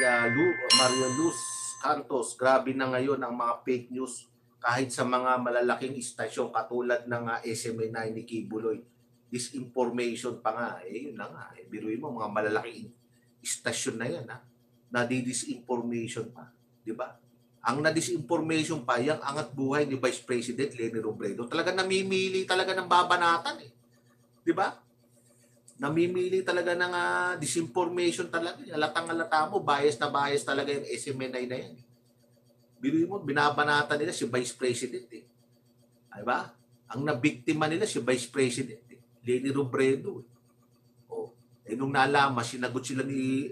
uh, Lu, Mario Luz Cantos, grabe na ngayon ang mga fake news kahit sa mga malalaking istasyon katulad ng uh, SMA9 ni Kibuloy. Disinformation pa nga. Eh, yun na nga. Eh, biruin mo, mga malalaking istasyon na yan. Ha? Nadi-disinformation pa. Di ba? Ang na-disinformation pa, yung angat buhay ni Vice President Lenny Robredo, talaga namimili talaga ng babanatan eh. Di ba? Namimili talaga ng uh, disinformation talaga. Alatang alata mo, bias na bias talaga yung SMA9 na yan. Biruin mo, binabanatan nila si Vice President eh. Di ba? Ang nabiktima nila si Vice President eh. Lenny Robredo eh. Oh. Eh nung nalaman, sinagot sila ni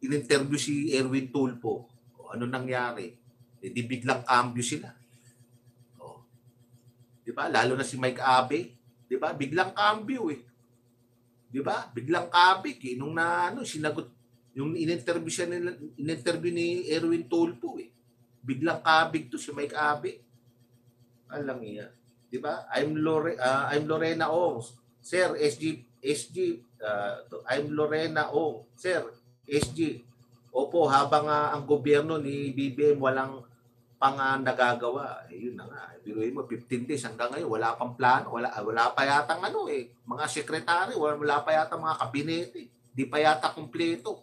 in-interview si Erwin Tulpo. O, ano nangyari? Eh, di biglang cambio sila. O, di ba? Lalo na si Mike Abe. Di ba? Biglang cambio eh. Di ba? Biglang kabig eh. Nung na, ano, sinagot, yung in-interview siya in-interview ni Erwin Tulpo eh. Biglang kabig to si Mike Abe. Alam niya. Di ba? I'm, Lore, uh, I'm Lorena Ong. Sir, SG, SG, uh, I'm Lorena Ong. Sir, SG. Opo, habang uh, ang gobyerno ni BBM walang pang uh, nagagawa. Eh, yun na nga. Biruin mo, 15 days hanggang ngayon, wala pang plano. Wala, wala pa yata ano eh. Mga sekretary, wala, wala pa yata mga kabinete. Di pa yata kumpleto.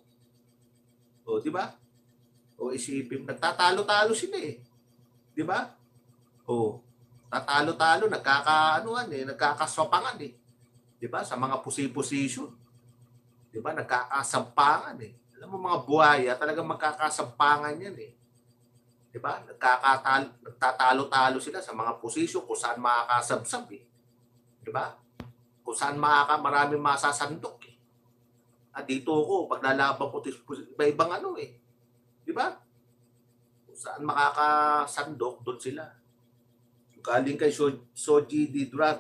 O, di ba? O isipin, nagtatalo-talo sila eh. Di ba? O, tatalo-talo, nagkakaanuan eh, nagkakasopangan eh. Di ba? Sa mga pusi-position. Di ba? Nagkakasampangan eh. Alam mo mga buhaya, talagang magkakasampangan yan eh. Di ba? Nagkakatalo, nagtatalo-talo sila sa mga posisyon kung saan makakasabsab eh. Di ba? Kung saan makaka, maraming masasandok eh. At dito ko, paglalaban ko, iba-ibang ano eh. Di ba? Kung saan makakasandok, doon sila. Galing kay so, Soji D. Drug.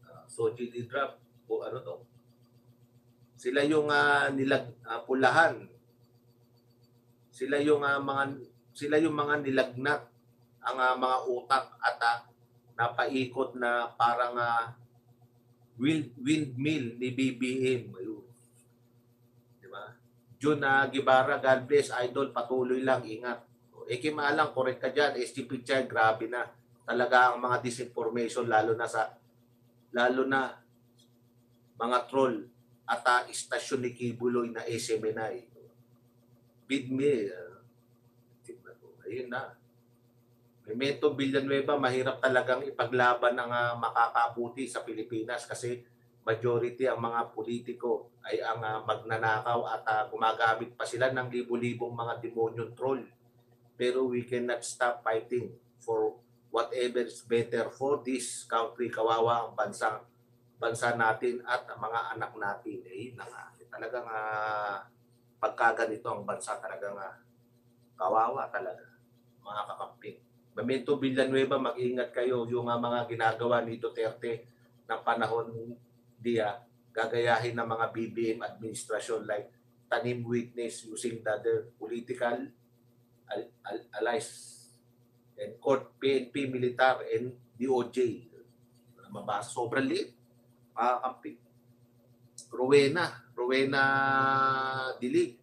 Uh, Soji D. Drug. O ano to? Sila yung uh, nilag, uh, pulahan. Sila yung uh, mga sila yung mga nilagnat ang uh, mga utak at uh, napaikot na parang uh, wind, windmill ni BBM. Di ba? Jun uh, Gibara, God bless, idol, patuloy lang, ingat. Eh, kimalang, correct ka dyan, STP Child, grabe na. Talaga ang mga disinformation, lalo na sa, lalo na mga troll at uh, istasyon ni Kibuloy na SMNI. Bid me, uh, ayun na. Memento Villanueva, mahirap talagang ipaglaban ng uh, makakabuti sa Pilipinas kasi majority ang mga politiko ay ang uh, magnanakaw at uh, gumagamit pa sila ng libo-libong mga demonyong troll. Pero we cannot stop fighting for whatever is better for this country. Kawawa ang bansa, bansa natin at ang mga anak natin. Eh, na nga. Talagang uh, pagkaganito ang bansa talagang uh, kawawa talaga mga kakamping. Memento Villanueva, mag-ingat kayo yung uh, mga ginagawa ni Duterte ng panahon diya, gagayahin ng mga BBM administration like tanim witness using the, political al, al, allies and court, PNP, militar, and DOJ. Mabasa, sobrang liit. Mga kamping. Rowena, Rowena Dilig,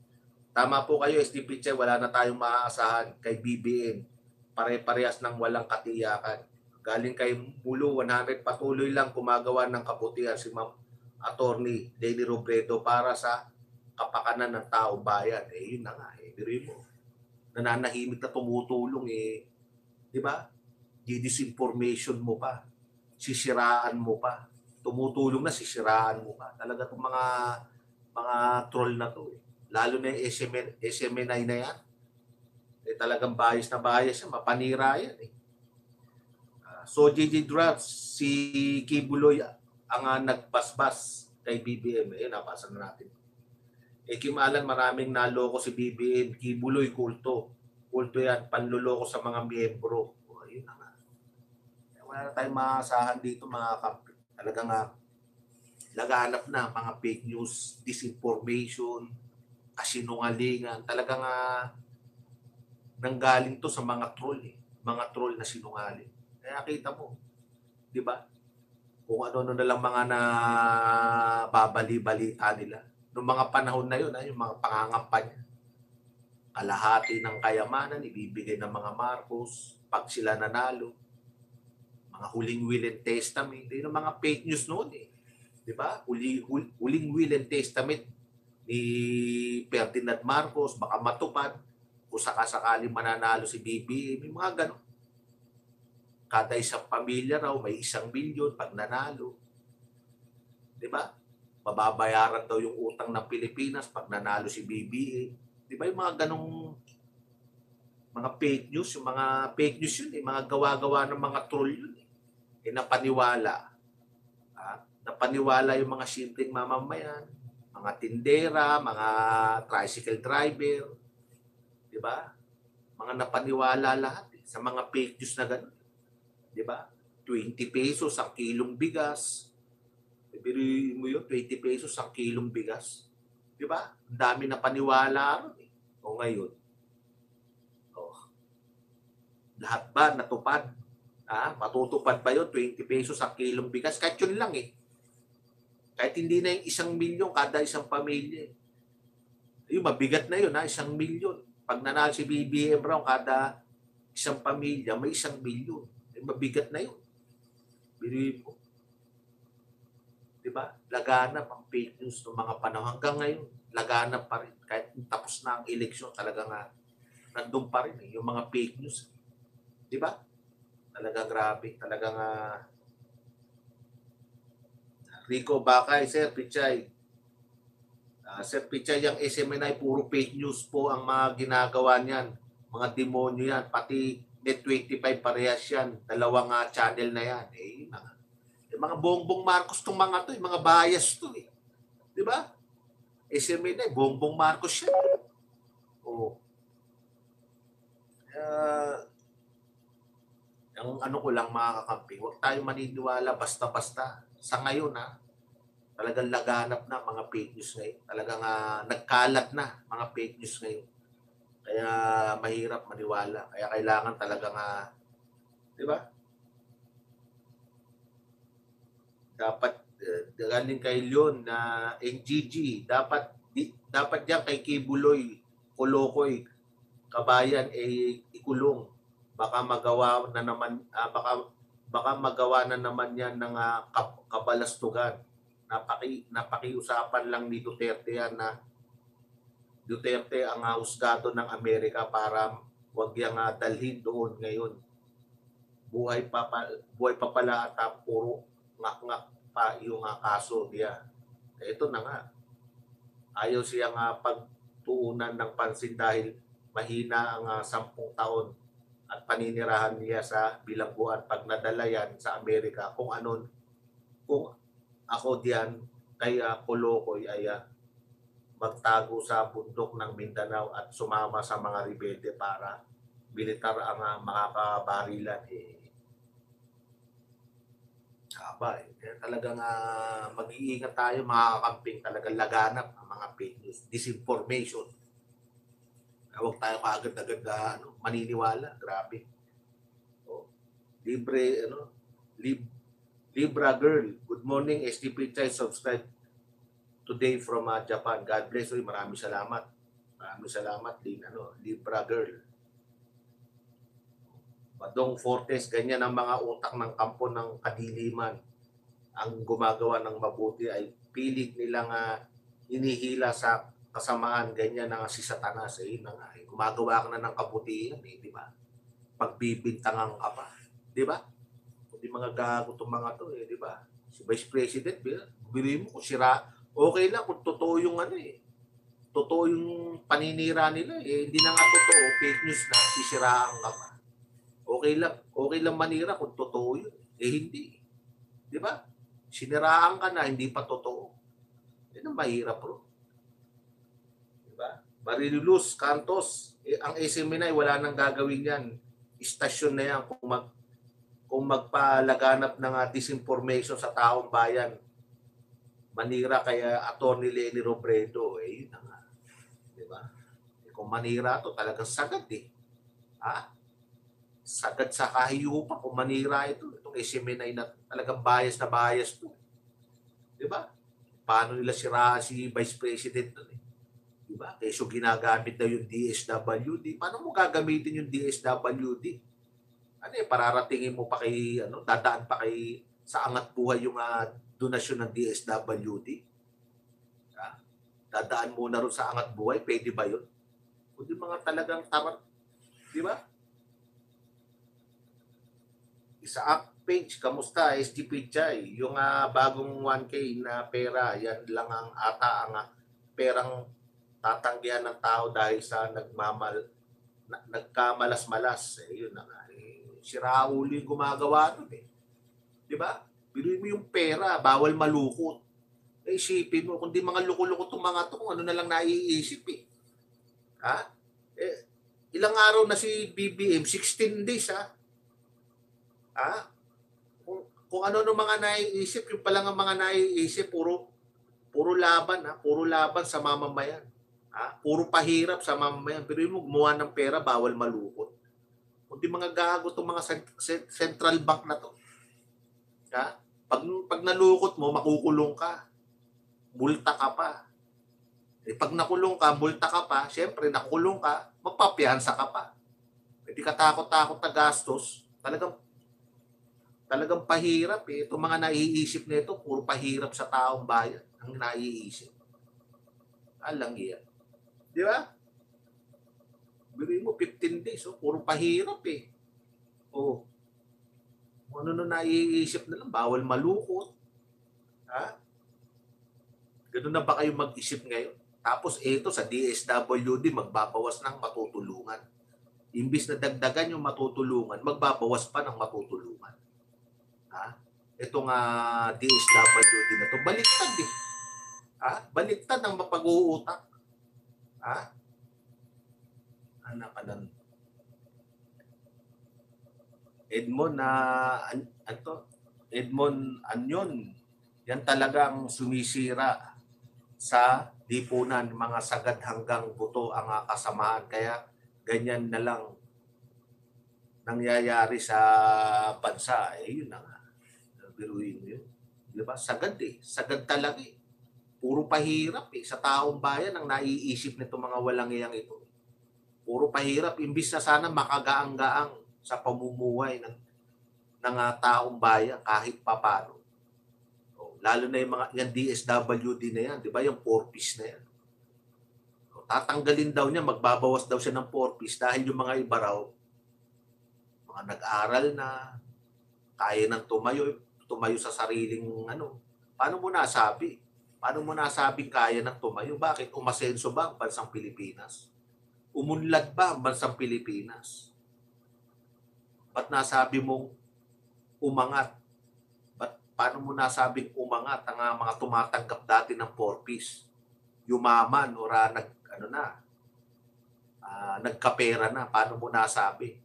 Tama po kayo, STP Che, wala na tayong maaasahan kay BBM. Pare-parehas ng walang katiyakan. Galing kay Mulo 100, patuloy lang gumagawa ng kabutihan si Ma'am Attorney Lenny Robredo para sa kapakanan ng tao bayan. Eh, yun na nga. Eh, biruin mo. Nananahimik na tumutulong eh. Di ba? Di-disinformation mo pa. Sisiraan mo pa. Tumutulong na, sisiraan mo pa. Talaga itong mga mga troll na to eh lalo na yung SMA, SMA9 na yan, eh, talagang bias na bias yan, mapanira yan eh. Uh, so JJ Drugs, si Kibuloy ang uh, nagpasbas kay BBM, eh, napasa na natin. Eh, Kimalan, maraming naloko si BBM, Kibuloy, kulto. Kulto yan, panluloko sa mga miyembro. O, ayun na nga. Eh, wala na tayong maasahan dito mga kampi. Talagang nga, laganap na mga fake news, disinformation, kasinungalingan. Talagang uh, nanggaling to sa mga troll eh. Mga troll na sinungaling. Kaya kita mo, di ba? Kung ano-ano na lang mga na babali-balita nila. Noong mga panahon na yun, ha, yung mga pangangampanya. kalahati ng kayamanan ibibigay ng mga Marcos pag sila nanalo. Mga huling will and testament. Yun ang mga fake news noon eh. Di ba? Huli, hul- huling will and testament ni Ferdinand Marcos, baka matupad kung sakasakaling mananalo si BBM. May mga ganon. Kada isang pamilya raw may isang milyon pag nanalo. Di ba? Mababayaran daw yung utang ng Pilipinas pag nanalo si BBM. Di ba yung mga ganong mga fake news, yung mga fake news yun, eh, mga gawa-gawa ng mga troll yun. Eh, eh napaniwala. Ah, napaniwala yung mga simpleng mamamayan, mga tindera, mga tricycle driver, di ba? Mga napaniwala lahat eh, sa mga fake news na gano'n. Di ba? 20 pesos ang kilong bigas. Ibig mo yun, 20 pesos ang kilong bigas. Di ba? Ang dami na paniwala eh. O ngayon, oh, lahat ba natupad? Ah, matutupad ba yun? 20 pesos ang kilong bigas? Kahit yun lang eh. Kahit hindi na yung isang milyon kada isang pamilya. Yung mabigat na yun ha, isang milyon. Pag nanalo si BBM Brown, kada isang pamilya, may isang milyon. Eh, mabigat na yun. Biliin mo. Diba? Laganap ang fake news ng mga panahon. Hanggang ngayon, laganap pa rin. Kahit tapos na ang eleksyon, talaga nga, nandun pa rin eh, yung mga fake news. Diba? Talaga grabe. Talaga nga, Rico Bakay, Sir Pichay. Ah, Sir Pichay, yung SMNI, puro fake news po ang mga ginagawa niyan. Mga demonyo yan. Pati Net25 parehas yan. Dalawang ah, channel na yan. Eh, mga, yung mga bongbong Marcos tong mga to, yung mga bias to eh. Di ba? SMNI, bongbong Marcos yan. Oo. Uh, ang ano ko lang mga kakampi, huwag tayo maniniwala basta-basta. Sa ngayon ha, talagang laganap na mga fake news ngayon. Talagang uh, nagkalat na mga fake news ngayon. Kaya mahirap maniwala. Kaya kailangan talaga nga, di ba? Dapat uh, galing kay Leon na NGG, dapat di, dapat diyan kay Kibuloy, Kolokoy, kabayan eh ikulong. Baka magawa na naman ah, baka baka magawa na naman yan ng uh, kabalastugan. Napaki napakiusapan lang ni Duterte yan na Duterte ang uh, ng Amerika para wag yang uh, dalhin doon ngayon. Buhay pa, pa buhay pa pala at uh, puro ngak-ngak pa yung uh, kaso niya. Eh, ito na nga. Ayaw siya nga pagtuunan ng pansin dahil mahina ang uh, sampung taon at paninirahan niya sa bilangguan pag nadala yan sa Amerika. Kung anon kung ako diyan kay uh, Kolokoy ay uh, magtago sa bundok ng Mindanao at sumama sa mga rebelde para militar ang uh, makakabarilan eh. Haba eh. Kaya talagang uh, mag-iingat tayo mga kakamping talagang laganap ang mga fake news. Disinformation Huwag tayo kaagad-agad na ano, maniniwala. Grabe. Oh. Libre, ano, lib, Libra Girl. Good morning, SDP Chai. Subscribe today from uh, Japan. God bless you. Maraming salamat. Maraming salamat din, ano, Libra Girl. Badong Fortes, ganyan ang mga utak ng kampo ng kadiliman. Ang gumagawa ng mabuti ay pilit nilang uh, inihila sa kasamaan, ganyan na si Satanas, eh, na nga, gumagawa ka na ng kabutihan, eh, di ba? Pagbibintangan ka pa, di ba? Hindi mga gago itong mga to, eh, di ba? Si Vice President, bili mo kung sira, okay lang kung totoo yung ano eh. Totoo yung paninira nila, eh, hindi na nga totoo, fake news na, sisiraan ka pa. Okay lang, okay lang manira kung totoo yun. Eh, hindi. Di ba? Siniraan ka na, hindi pa totoo. Yan ang mahirap, bro. Marilulus, Cantos, eh, ang SMNI wala nang gagawin yan. Istasyon na yan kung, mag, kung magpalaganap ng uh, disinformation sa taong bayan. Manira kaya Attorney Lenny Robredo, eh yun na nga. Di ba? Eh, kung manira to talagang sagad eh. Ha? Sagad sa kahiyupa kung manira ito. Itong SMNI na talagang bias na bias to. Di ba? Paano nila siraan si Vice President nun eh? Ba? Keso ginagamit na yung DSWD. Paano mo gagamitin yung DSWD? Ano eh, pararatingin mo pa kay, ano, dadaan pa kay sa angat buhay yung uh, donasyon ng DSWD? Ha? Dadaan muna rin sa angat buhay, pwede ba yun? Kundi mga talagang tarat. Di ba? Isa page, kamusta? SGP Chay, yung uh, bagong 1K na pera, yan lang ang ata ang uh, perang tatanggihan ng tao dahil sa nagmamal na, nagkamalas-malas. Eh, yun na nga. Eh, si Raul yung gumagawa nun eh. Di ba? Biruin mo yung pera, bawal malukot. Eh, isipin mo, kundi mga luko-luko itong mga to, kung ano na lang naiisip eh. Ha? Eh, ilang araw na si BBM? 16 days ha? Ha? kung ano no mga naiisip, yung palang ang mga naiisip, puro puro laban ha, puro laban sa mamamayan. Ha? Puro pahirap sa mamamayan. Pero yung gumawa ng pera, bawal malukot. Kundi mga gago itong mga central bank na to. Ha? Pag, pag nalukot mo, makukulong ka. Bulta ka pa. Eh, pag nakulong ka, bulta ka pa, syempre, nakulong ka, magpapiyansa ka pa. Hindi ka takot-takot na gastos. Talagang talagang pahirap eh. Itong mga naiisip nito, puro pahirap sa taong bayan ang naiisip. Alang yan. Di ba? Bili mo 15 days, oh, puro pahirap eh. Oh. Ano na naiisip na lang, bawal malukot. Ha? Ganun na ba kayo mag-isip ngayon? Tapos ito sa DSWD, magbabawas ng matutulungan. Imbis na dagdagan yung matutulungan, magbabawas pa ng matutulungan. Ha? Itong uh, DSWD na to, baliktad eh. Ha? Baliktad ang mapag-uutak. Ha? Anak ka ng Edmond na an, ano Edmond Anyon yan talagang sumisira sa lipunan mga sagad hanggang buto ang kasamahan kaya ganyan na lang nangyayari sa bansa eh yun na nga biruin mo yun. Di ba? Sagad eh. Sagad talaga eh. Puro pahirap eh. Sa taong bayan ang naiisip nito mga walang iyang ito. Puro pahirap. Imbis na sana makagaang-gaang sa pamumuhay ng, ng uh, taong bayan kahit papano. O, lalo na yung mga yung DSWD na yan. Di ba? Yung 4-piece na yan. O, tatanggalin daw niya, magbabawas daw siya ng 4-piece dahil yung mga iba raw, mga nag-aral na, kaya nang tumayo, tumayo sa sariling ano. Paano mo nasabi? Paano mo nasabing kaya ng tumayo? Bakit? Umasenso ba ang bansang Pilipinas? Umunlad ba ang bansang Pilipinas? Ba't nasabi mong umangat? Ba't, paano mo nasabing umangat ang mga tumatanggap dati ng 4-piece? Yumaman o nag, ano na, uh, nagkapera na. Paano mo nasabi?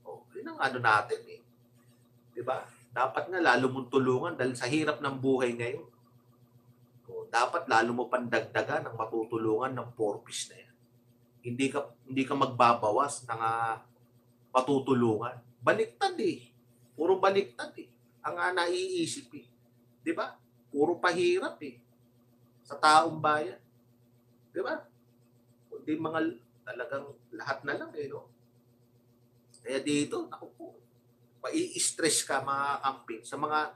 Oh, yun ang ano natin eh. 'Di ba? dapat nga lalo mong tulungan dahil sa hirap ng buhay ngayon. Dapat lalo mo pandagdagan ang matutulungan ng purpose na yan. Hindi ka hindi ka magbabawas ng uh, matutulungan. Baliktad eh. Puro baliktad eh. Ang uh, naiisip eh. 'Di ba? Puro pahirap eh. Sa taong bayan. 'Di ba? Kundi mga talagang lahat na lang eh, no? Kaya dito, ako po, mai-stress ka mga camping sa mga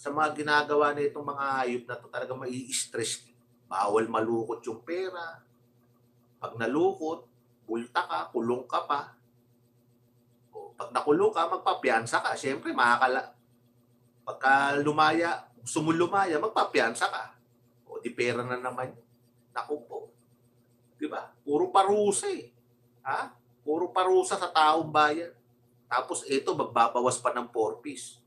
sa mga ginagawa na itong mga hayop na to talaga mai-stress. Bawal malukot yung pera. Pag nalukot bulta ka kulong ka pa. O, pag nakulong ka magpapiyansa ka. Syempre makakala pagka lumaya sumulumaya magpapiyansa ka. O di pera na naman. Naku di ba? Puro parusa eh. Ha? Puro parusa sa taong bayan. Tapos ito, magbabawas pa ng 4 piece.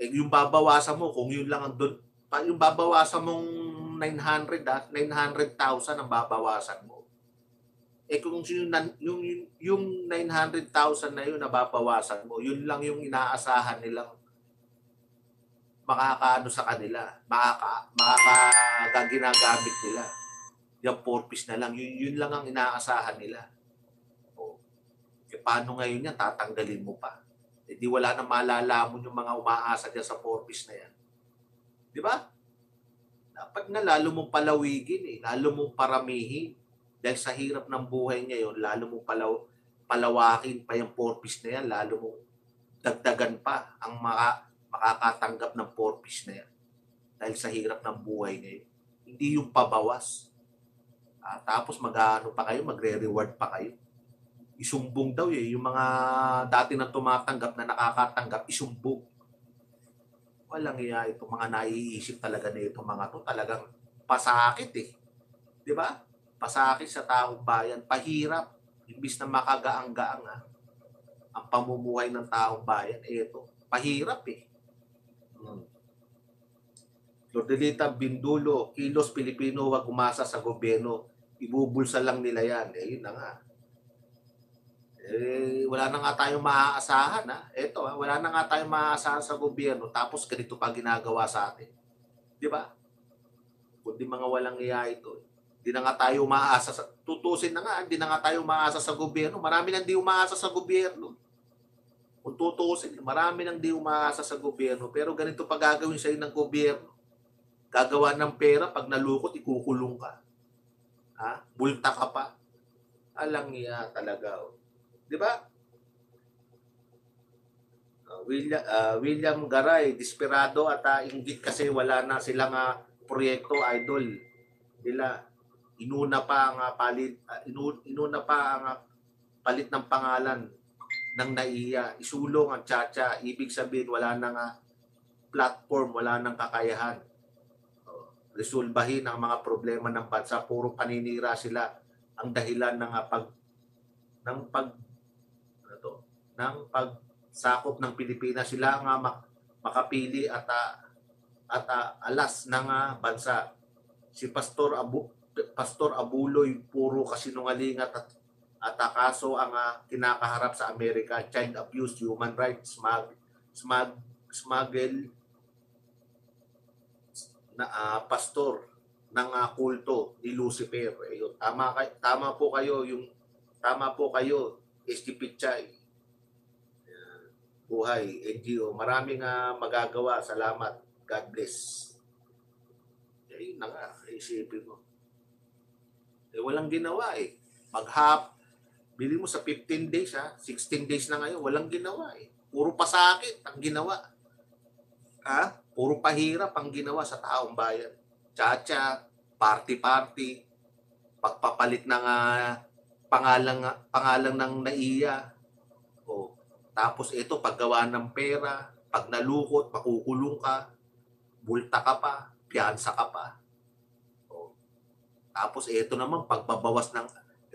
Eh, yung babawasan mo, kung yun lang ang doon, yung babawasan mong 900, ah, 900,000 ang babawasan mo. Eh kung yung, yung, yung 900,000 na yun na babawasan mo, yun lang yung inaasahan nilang makakaano sa kanila, makaka, makakaginagamit nila. Yung 4 piece na lang, yun, yun lang ang inaasahan nila. E paano ngayon yan? Tatanggalin mo pa. E di wala na malalamon yung mga umaasa dyan sa 4 na yan. Di ba? Dapat nga lalo mong palawigin eh, lalo mong paramihin. Dahil sa hirap ng buhay ngayon, lalo mong palaw, palawakin pa yung purpose na yan, lalo mong dagdagan pa ang maka, makakatanggap ng purpose na yan. Dahil sa hirap ng buhay ngayon. Hindi yung pabawas. Ah, tapos mag-ano pa kayo, magre-reward pa kayo. Isumbong daw eh, yung mga dati na tumatanggap na nakakatanggap, isumbong. Walang iya itong mga naiisip talaga na itong mga to, talagang pasakit eh. Ba? Pasakit sa taong bayan, pahirap. Imbis na makagaang-gaang ha, ang pamumuhay ng taong bayan, ito, pahirap eh. Hmm. Lodelita Bindulo, Kilos Pilipino, wag umasa sa gobyerno. Ibubulsa lang nila yan. Eh, yun na nga. Eh, wala na nga tayong maaasahan ha. Ito ha, wala na nga tayong maaasahan sa gobyerno tapos ganito pa ginagawa sa atin. Di ba? Kundi mga walang iya ito. Hindi na nga tayo umaasa sa tutusin na nga, hindi na nga tayo umaasa sa gobyerno. Marami nang di umaasa sa gobyerno. Kung tutusin, marami nang di umaasa sa gobyerno. Pero ganito pa gagawin sa'yo ng gobyerno. Gagawa ng pera, pag nalukot, ikukulong ka. Ha? Bulta ka pa. Alang iya talaga. Oh. Di ba? Uh, William, uh, William Garay, desperado at uh, inggit kasi wala na silang uh, proyekto idol nila. Inuna pa ang uh, palit uh, inu, inuna pa ang uh, palit ng pangalan ng naiya. Isulong ang tsatsya. Ibig sabihin wala nang uh, platform, wala nang kakayahan. Uh, resolbahin ang mga problema ng bansa. Puro paninira sila ang dahilan ng uh, pag ng pag ng pagsakop ng Pilipinas. Sila nga mak- makapili at uh, at uh, alas ng uh, bansa. Si Pastor Abu Pastor Abuloy puro kasinungalingat at at uh, kaso ang uh, kinakaharap sa Amerika. Child abuse human rights smug smug smuggle na uh, pastor ng uh, kulto ni Lucifer. Ayun tama kay tama po kayo yung Tama po kayo, SG Pichay. Buhay, NGO. Maraming uh, magagawa. Salamat. God bless. Eh, na nga, isipin mo. Eh, walang ginawa eh. Maghap, bili mo sa 15 days ha, 16 days na ngayon, walang ginawa eh. Puro pasakit ang ginawa. Ha? Puro pahirap ang ginawa sa taong bayan. Chacha, party-party, pagpapalit ng uh, pangalan pangalan ng naiya. O, tapos ito paggawa ng pera, pag nalukot, makukulong ka, bulta ka pa, piyansa ka pa. O, tapos ito naman pagbabawas ng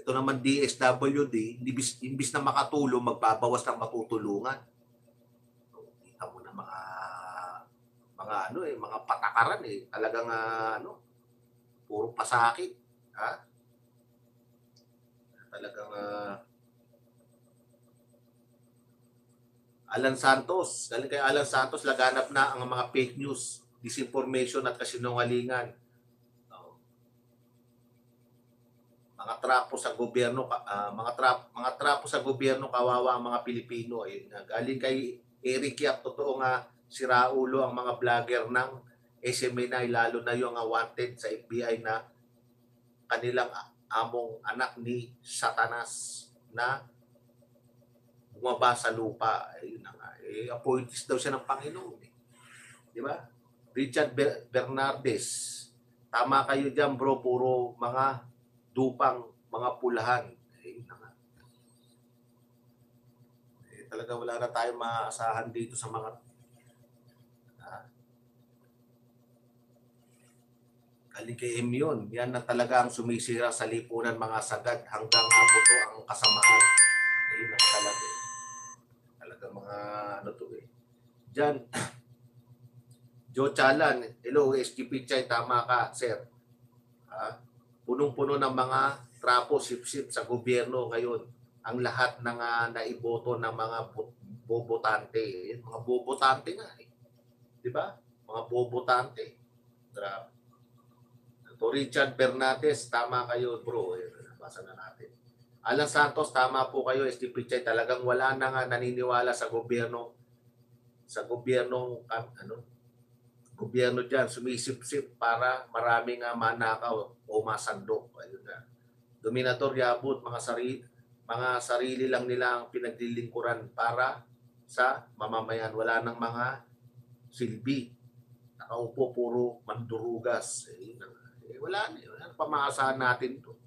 ito naman DSWD, imbis, imbis na makatulong, magbabawas ng matutulungan. O, kita mo na mga mga ano eh, mga patakaran eh, talagang uh, ano, puro pasakit. Ha? talagang uh, Alan Santos, galing kay Alan Santos, laganap na ang mga fake news, disinformation at kasinungalingan. Mga trapo sa gobyerno, uh, mga trap, mga trapo sa gobyerno kawawa ang mga Pilipino. Ayun nga, galing kay Eric Yap, totoo nga si Raulo ang mga vlogger ng SMNI, lalo na yung wanted sa FBI na kanilang among anak ni Satanas na bumaba sa lupa. Ayun na nga. Eh, appointees daw siya ng Panginoon. Eh. Di ba? Richard Ber- Bernardes. Tama kayo dyan bro, puro mga dupang, mga pulahan. Ayun na nga. Eh, talaga wala na tayong maasahan dito sa mga Galing kay M yun. Yan na talaga ang sumisira sa lipunan mga sagad hanggang abuto ang kasamaan. Ayun ang talaga. Mga ano to eh. Diyan, Joe Chalan, hello, SG Pichay, tama ka, sir. Ha? Punong-puno ng mga trapo, sip-sip sa gobyerno ngayon. Ang lahat ng uh, naiboto ng mga bobotante. Mga bobotante nga eh. Di ba? Mga bobotante. Grabe. To Richard Bernades, tama kayo bro. Eh, basa na natin. Alan Santos, tama po kayo, SD Pichay. Talagang wala na nga naniniwala sa gobyerno sa gobyernong ano gobyerno dyan sumisip-sip para maraming uh, manakaw o masandok. Ayun na. Dominator yabot, mga sarili, mga sarili lang nila ang pinaglilingkuran para sa mamamayan. Wala nang mga silbi. Nakaupo puro mandurugas. Eh, eh, wala na. Pamaasahan natin to.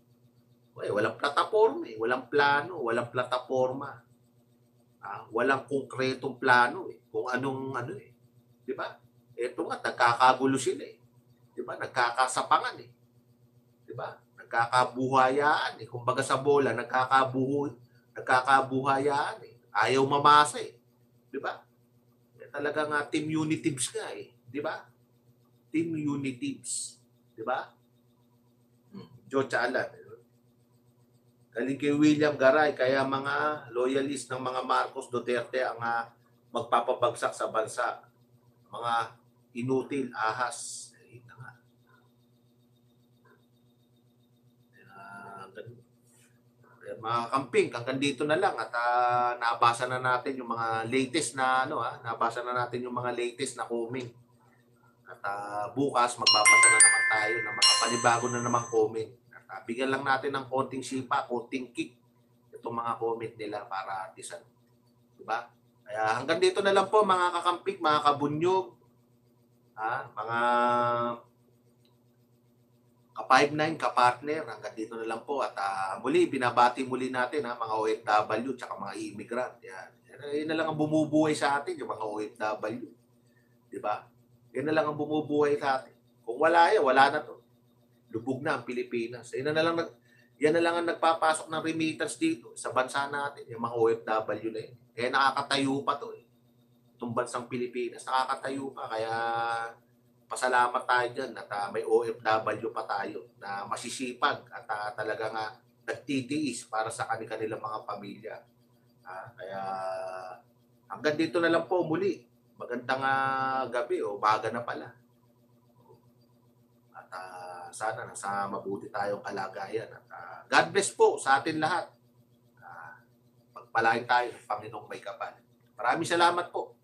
Eh, walang plataforma eh. Walang plano. Walang plataforma. Ah, walang konkretong plano eh. Kung anong ano eh. Di ba? Ito nga, nagkakagulo sila eh. Di ba? Nagkakasapangan eh. Di ba? Nagkakabuhayaan eh. Kumbaga sa bola, nagkakabuho, nagkakabuhayaan eh. Ayaw mamasa eh. Di ba? Eh, talagang uh, team unitives nga eh. Di ba? Team unitives. Di ba? Hmm. Joe Chalan. Galing kay William Garay, kaya mga loyalist ng mga Marcos Duterte ang uh, magpapabagsak sa bansa. Mga inutil, ahas. Eh, nga. Uh, mga kamping, hanggang dito na lang at uh, nabasa na natin yung mga latest na ano ha, nabasa na natin yung mga latest na comment. At uh, bukas magbabasa na naman tayo ng mga panibago na naman comment. At uh, bigyan lang natin ng konting sipa, konting kick itong mga comment nila para tisan. Diba? Kaya hanggang dito na lang po mga kakampik, mga kabunyog, ha, mga ka-59, ka-partner, hanggang dito na lang po. At uh, muli, binabati muli natin ha, mga OFW tsaka mga immigrant. Yan. Yan na lang ang bumubuhay sa atin, yung mga OFW. Di ba? Yan na lang ang bumubuhay sa atin. Kung wala yan, wala na to. Lubog na ang Pilipinas. Yan na lang yan na lang ang nagpapasok ng remittance dito sa bansa natin, yung mga OFW na yun. Kaya nakakatayo pa to eh. Itong bansang Pilipinas, nakakatayo pa. Kaya pasalamat tayo dyan at uh, may OFW pa tayo na masisipag at uh, talagang uh, nagtitiis para sa kanilang mga pamilya. Uh, kaya hanggang dito na lang po muli. Magandang uh, gabi o baga na pala. Sana nasa mabuti tayong kalagayan. At uh, God bless po sa atin lahat. Uh, pagpalain tayo ng Panginoong may kapal. Maraming salamat po.